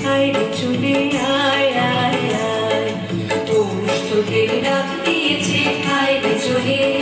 সাইডে চলে আয় আয় আয়। তোর চোখে ডাক দিয়েছে চলে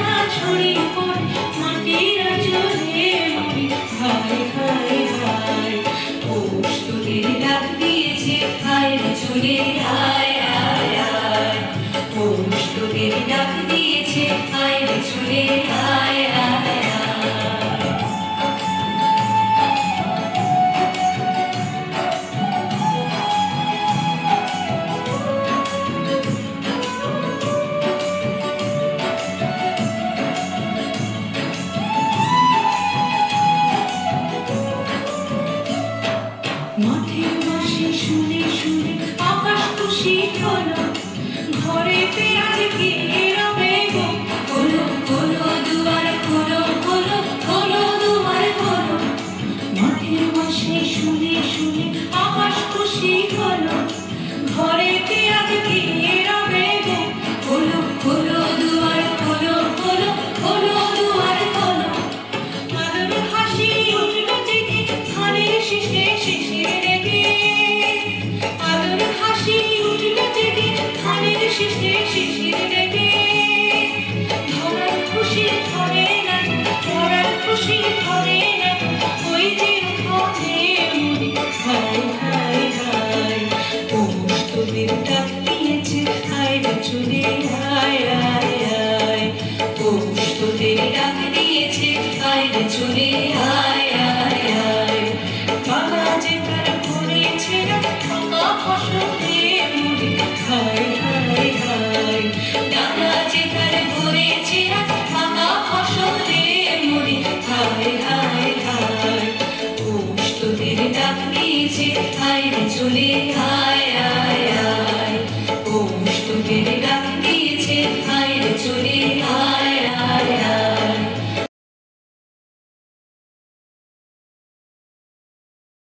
মাটির আচলে